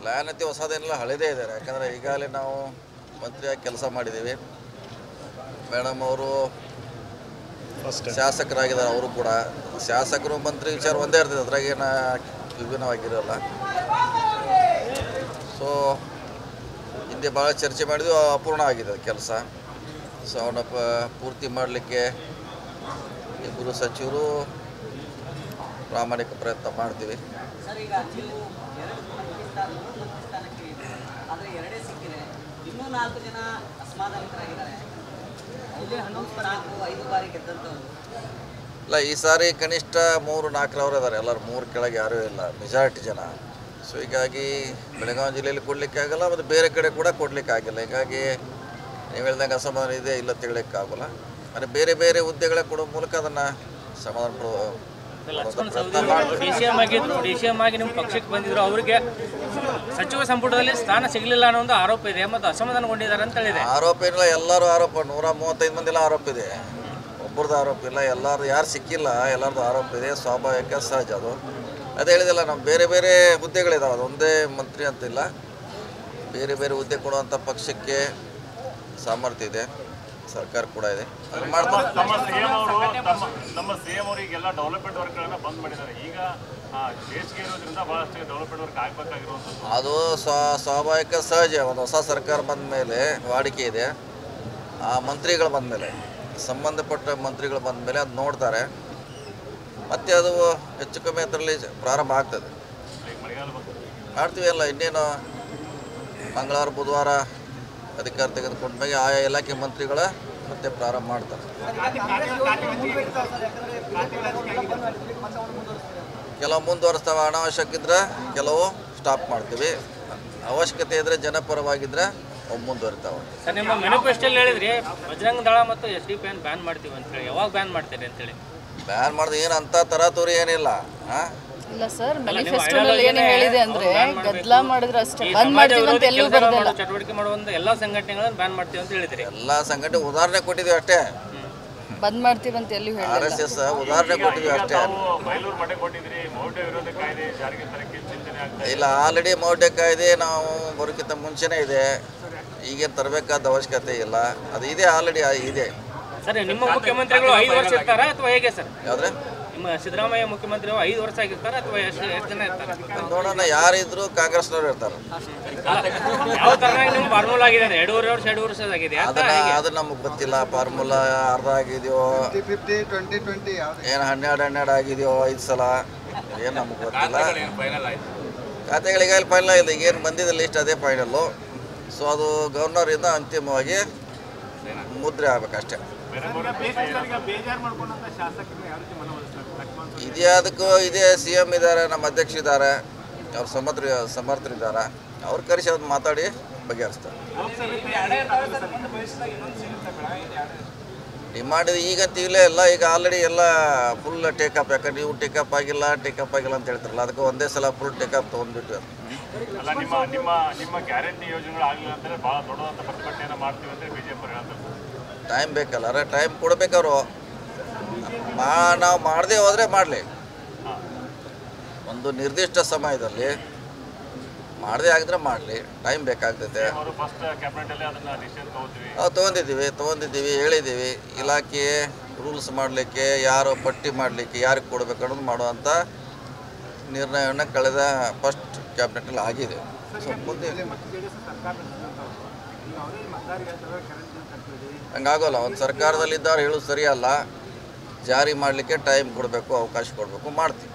Plan ಐತಿ ಹೊಸದೇನಿಲ್ಲ ಹಳೆದೇ ಇದ್ದಾರೆ. ಯಾಕಂದರೆ ಈಗಾಗಲೇ ನಾವು ಮಂತ್ರಿಯಾಗಿ ಕೆಲಸ ಮಾಡಿದ್ದೀವಿ. ಮೇಡಮ್ ಅವರು ಶಾಸಕರಾಗಿದ್ದಾರೆ ಅವರು ಕೂಡ. ಶಾಸಕರು ಮಂತ್ರಿ ವಿಚಾರ ಒಂದೇ ಇರ್ತದೆ. ಅದ್ರಾಗೇನ ವಿಭಿನ್ನವಾಗಿರಲ್ಲ. ಸೊ ಹಿಂದೆ ಭಾಳ ಚರ್ಚೆ ಮಾಡಿದ್ವಿ. ಅಪೂರ್ಣ ಆಗಿದೆ ಕೆಲಸ. ಸೊ ಅವನ್ನ ಪೂರ್ತಿ ಮಾಡಲಿಕ್ಕೆ ಇಬ್ಬರು ಸಚಿವರು ಪ್ರಾಮಾಣಿಕ ಪ್ರಯತ್ನ ಮಾಡ್ತೀವಿ. ಸ್ಥಾನಕ್ಕೆ ಆದರೆ ಎರಡೇ ಸಿಕ್ಕಿದೆ ಇನ್ನೂ ನಾಲ್ಕು ಜನ ಅಸಮಾಧಾನಿತರಾಗಿದ್ದಾರೆ ಹನ್ನೊಂದು ನಾಲ್ಕು ಐದು ಬಾರಿ ಗೆದ್ದಂಥವ್ರು ಇಲ್ಲ, ಈ ಸಾರಿ ಕನಿಷ್ಠ ಮೂರು, ನಾಲ್ಕರವ್ರು ಇದ್ದಾರೆ ಎಲ್ಲರೂ ಮೂರು ಕೆಳಗೆ ಯಾರೂ ಇಲ್ಲ ಮೆಜಾರಿಟಿ ಜನ. ಸೊ ಹೀಗಾಗಿ ಬೆಳಗಾವಿ ಜಿಲ್ಲೆಯಲ್ಲಿ ಕೊಡಲಿಕ್ಕೆ ಆಗಲ್ಲ, ಮತ್ತು ಬೇರೆ ಕಡೆ ಕೂಡ ಕೊಡಲಿಕ್ಕೆ ಆಗಿಲ್ಲ. ಹೀಗಾಗಿ ನೀವು ಹೇಳ್ದಂಗೆ ಅಸಮಾಧಾನ ಇದೆ, ಇಲ್ಲ ತಿಳಲಿಕ್ಕೆ ಅಂದರೆ ಬೇರೆ ಬೇರೆ ಹುದ್ದೆಗಳ ಕೊಡೋ ಮೂಲಕ ಅದನ್ನು ಸಮಾಧಾನ ಡಿ ಸಿ ಎಂ ಆಗಿದ್ರು, ಡಿ ಸಿ ಎಂ ಆಗಿ ನಿಮ್ಮ ಪಕ್ಷಕ್ಕೆ ಬಂದಿದ್ರು, ಅವರಿಗೆ ಸಚಿವ ಸಂಪುಟದಲ್ಲಿ ಸ್ಥಾನ ಸಿಗಲಿಲ್ಲ ಅನ್ನೋ ಒಂದು ಆರೋಪ ಇದೆ, ಮತ್ತು ಅಸಮಾಧಾನಗೊಂಡಿದ್ದಾರೆ ಅಂತ ಹೇಳಿದೆ. ಆರೋಪ ಇಲ್ಲ, ಎಲ್ಲರೂ ಆರೋಪ, ನೂರ ಮೂವತ್ತೈದು ಮಂದಿಲ್ಲ ಆರೋಪ ಇದೆ. ಒಬ್ಬರದ್ದು ಆರೋಪ ಇಲ್ಲ, ಎಲ್ಲರದು, ಯಾರು ಸಿಕ್ಕಿಲ್ಲ ಎಲ್ಲರದ್ದು ಆರೋಪ ಇದೆ, ಸ್ವಾಭಾವಿಕ, ಸಹಜ ಅದು. ಅದೇ ಹೇಳಿದಿಲ್ಲ ನಮ್ಮ ಬೇರೆ ಬೇರೆ ಹುದ್ದೆಗಳಿದಾವೆ, ಅದು ಒಂದೇ ಮಂತ್ರಿ ಅಂತಿಲ್ಲ. ಬೇರೆ ಬೇರೆ ಹುದ್ದೆ ಕೊಡುವಂಥ ಪಕ್ಷಕ್ಕೆ ಸಾಮರ್ಥ್ಯ ಇದೆ. ಸರ್ಕಾರ ಕೂಡ ಇದೆ. ನಮ್ಮ ಸಿಎಂ ಡೆವಲಪ್ಮೆಂಟ್ ವರ್ಕ್ಗಳನ್ನ ಬಂದ್ ಮಾಡಿದ್ದಾರೆ. ಈಗ ಅದು ಸ್ವ ಸ್ವಾಭಾವಿಕ ಸಹಜ. ಒಂದು ಹೊಸ ಸರ್ಕಾರ ಬಂದ ಮೇಲೆ ವಾಡಿಕೆ ಇದೆ. ಆ ಮಂತ್ರಿಗಳು ಬಂದ ಮೇಲೆ ಸಂಬಂಧಪಟ್ಟ ಮಂತ್ರಿಗಳು ಬಂದ ಮೇಲೆ ಅದು ನೋಡ್ತಾರೆ. ಮತ್ತೆ ಅದು ಹೆಚ್ಚು ಕಮ್ಮಿ ಅದರಲ್ಲಿ ಪ್ರಾರಂಭ ಆಗ್ತದೆ. ಮಾಡ್ತೀವಿ ಅಲ್ಲ ಇನ್ನೇನು ಮಂಗಳವಾರ ಬುಧವಾರ ಅಧಿಕಾರ ತೆಗೆದುಕೊಂಡ ಮೇಲೆ ಆಯಾ ಇಲಾಖೆ ಮಂತ್ರಿಗಳ ಮತ್ತೆ ಪ್ರಾರಂಭ ಮಾಡ್ತಾರೆ. ಕೆಲವು ಮುಂದುವರಿಸ್ತಾವೆ ಅನಾವಶ್ಯಕ ಇದ್ರೆ ಕೆಲವು ಸ್ಟಾಪ್ ಮಾಡ್ತೀವಿ. ಅವಶ್ಯಕತೆ ಇದ್ರೆ ಜನಪರವಾಗಿದ್ರೆ ಅವು ಮುಂದುವರಿತಾವೆ. ಸರ್ ನಿಮ್ಮ ಮ್ಯಾನಿಫೆಸ್ಟೋಲ್ಲಿ ಹೇಳಿದ್ರಿ ಬಜರಂಗ ದಳ ಮತ್ತು ಎಸ್ ಡಿ ಪಿ ಬ್ಯಾನ್ ಮಾಡ್ತೀವಿ ಅಂತೇಳಿ. ಯಾವಾಗ ಬ್ಯಾನ್ ಮಾಡ್ತೀರಿ ಅಂತೇಳಿ? ಬ್ಯಾನ್ ಮಾಡಿದ್ರೆ ಏನು ಅಂಥ ತರಾತುರಿ ಏನಿಲ್ಲ ಹಾಂ ಇಲ್ಲ ಸರ್ ಮ್ಯಾನಿಫೆಸ್ಟೋನಲ್ಲಿ ಏನು ಹೇಳಿದೆ ಅಂದ್ರೆ ಗದ್ದಲ ಮಾಡಿದ್ರೆ ಅಷ್ಟೇ. ಬಂದ್ ಮಾಡ್ತೀವಿ ಅಂತ ಎಲ್ಲೂ ಬರ್ದಿಲ್ಲ ಮಾಡೋ ಚಟುವಟಿಕೆ ಮಾಡುವಂತ ಎಲ್ಲ ಸಂಘಟನೆಗಳನ್ನು ಬ್ಯಾನ್ ಮಾಡ್ತೀವಿ ಅಂತ ಹೇಳಿದ್ರಿ. ಎಲ್ಲಾ ಸಂಘಟನೆ ಉದಾಹರಣೆ ಕೊಟ್ಟಿದ್ವಿ ಅಷ್ಟೇ. ಬಂದ್ ಮಾಡ್ತೀವಿ ಅಂತ ಎಲ್ಲೂ ಆರ್ ಹೇಳಿಲ್ಲ ಎಸ್ ಎಸ್ ಉದಾಹರಣೆ ಕೊಟ್ಟಿದ್ವಿ ಅಷ್ಟೇ. ತಾವು ಬಯಲೂರು ಮಠ ಕೊಟ್ಟಿದ್ರಿ ಮೌಢ್ಯ ವಿರೋಧ ಕಾಯ್ದೆ ಜಾರಿಗೆ ತರಕ್ಕೆ ಚಿಂತನೆ ಆಗ್ತಾ ಇಲ್ಲ ಆಲ್ರೆಡಿ ಮೌಢ್ಯ ಕಾಯ್ದೆ ನಾವು ಬರೋಕ್ಕಿಂತ ಮುಂಚೆನೇ ಇದೆ. ಈಗೇನು ತರಬೇಕಾದ ಅವಶ್ಯಕತೆ ಇಲ್ಲ. ಅದು ಇದೆ ಆಲ್ರೆಡಿ ಇದೆ. ಸರ್ ನಿಮ್ಮ ಮುಖ್ಯಮಂತ್ರಿಗಳು ಐದು ವರ್ಷ ಇರ್ತಾರಾ ಅಥವಾ ಹೇಗೆ ಸರ್? ಯಾವ್ದ್ರೆ? ಸಿದ್ದರಾಮಯ್ಯ ಮುಖ್ಯಮಂತ್ರಿ ಐದು ವರ್ಷ ಆಗಿರ್ತಾರೆ ಅಥವಾ ಎಷ್ಟು ಎಷ್ಟು ಜನ ಇರ್ತಾರೆ? ನೋಡೋಣ ಯಾರಿದ್ರು ಕಾಂಗ್ರೆಸ್ನವ್ರು ಇರ್ತಾರೆ. ಯಾವ ತರ ನಿಮ್ಮ ಫಾರ್ಮುಲಾ ಆಗಿದೆ ಎರಡೂವರೆ ವರ್ಷ ಎರಡು ವರ್ಷ ಆಗಿದೆ ಅಂತ ಅದನ್ನ ಅದು ನಮಗೆ ಗೊತ್ತಿಲ್ಲ. ಫಾರ್ಮುಲಾ ಅರ್ಧ ಆಗಿದೆಯೋ? ಫಿಫ್ಟಿ ಟ್ವೆಂಟಿ ಟ್ವೆಂಟಿ ಯಾವ್ದು ಏನು ಹನ್ನೆರಡು ಹನ್ನೆರಡು ಆಗಿದೆಯೋ ಐದು ಸಲ? ಏನು ನಮಗೆ ಗೊತ್ತಿಲ್ಲ. ಖಾತೆಗಳಿಗೆ ಫೈನಲ್ ಆಗಿದೆ ಈಗೇನು ಬಂದಿದೆ ಲಿಸ್ಟ್ ಅದೇ ಫೈನಲ್ಲು ಸೊ ಅದು ಗವರ್ನರಿಂದ ಅಂತಿಮವಾಗಿ ಮುದ್ರೆ ಆಗ್ಬೇಕಷ್ಟೇ. ಇದೇ ಅದಕ್ಕೂ ಇದೇ ಸಿ ಎಂ ಇದ್ದಾರೆ, ನಮ್ಮ ಅಧ್ಯಕ್ಷ ಇದ್ದಾರೆ, ಅವ್ರ ಸಮರ್ಥ ಸಮರ್ಥರಿದ್ದಾರೆ. ಅವ್ರು ಕರೆಸಿ ಅದನ್ನ ಮಾತಾಡಿ ಬಗೆಹರಿಸ್ತಾರೆ. ಡಿಮಾಂಡ್ ಈಗಂತ ಈಗಲೇ ಎಲ್ಲ ಈಗ ಆಲ್ರೆಡಿ ಎಲ್ಲ ಫುಲ್ ಟೇಕಪ್ ಯಾಕಂದ್ರೆ ನೀವು ಟೇಕಪ್ ಆಗಿಲ್ಲ ಟೇಕಪ್ ಆಗಿಲ್ಲ ಅಂತ ಹೇಳ್ತಾರಲ್ಲ, ಅದಕ್ಕೆ ಒಂದೇ ಸಲ ಫುಲ್ ಟೇಕಪ್ ತೊಗೊಂಡ್ಬಿಟ್ಟು. ಅಲ್ಲ, ನಿಮ್ಮ ನಿಮ್ಮ ಗ್ಯಾರಂಟಿ ಯೋಜನೆಗಳು ಆಗಲಿಲ್ಲ ಅಂದರೆ ಭಾಳ ದೊಡ್ಡದಾದ ಪ್ರತಿಭಟನೆಯನ್ನು ಮಾಡ್ತೀವಿ ಅಂದರೆ ಬಿಜೆಪಿ ಟೈಮ್ ಬೇಕಲ್ಲ ಅರೆ ಟೈಮ್ ಕೊಡಬೇಕಾದ್ರು ಮಾ ನಾವು ಮಾಡದೆ ಹೋದರೆ ಮಾಡಲಿ. ಒಂದು ನಿರ್ದಿಷ್ಟ ಸಮಯದಲ್ಲಿ ಮಾಡದೇ ಆಗಿದ್ರೆ ಮಾಡಲಿ ಟೈಮ್ ಬೇಕಾಗ್ತೈತೆ. ಅವರು ಫಸ್ಟ್ ಕ್ಯಾಬಿನೆಟ್ ಅಲ್ಲಿ ಅದನ್ನ ಡಿಸಿಷನ್ ತಗೋತೀವಿ. ನಾವು ತೊಗೊಂಡಿದ್ದೀವಿ ತೊಗೊಂಡಿದ್ದೀವಿ ಹೇಳಿದ್ದೀವಿ. ಇಲಾಖೆ ರೂಲ್ಸ್ ಮಾಡಲಿಕ್ಕೆ ಯಾರು ಪಟ್ಟಿ ಮಾಡಲಿಕ್ಕೆ ಯಾರಿಗೆ ಕೊಡಬೇಕು ಅನ್ನೋದು ಮಾಡುವಂಥ ನಿರ್ಣಯವನ್ನು ಕಳೆದ ಫಸ್ಟ್ ಕ್ಯಾಬಿನೆಟಲ್ಲಿ ಆಗಿದೆ. ಸೊ ಮುಂದೆ ಹಂಗಾಗೋಲ್ಲ ಒಂದು ಸರ್ಕಾರದಲ್ಲಿದ್ದವ್ರು ಹೇಳೋದು ಸರಿಯಲ್ಲ ಜಾರಿ ಮಾಡಲಿಕ್ಕೆ ಟೈಮ್ ಕೊಡಬೇಕು ಅವಕಾಶ ಕೊಡಬೇಕು ಮಾಡ್ತೀವಿ.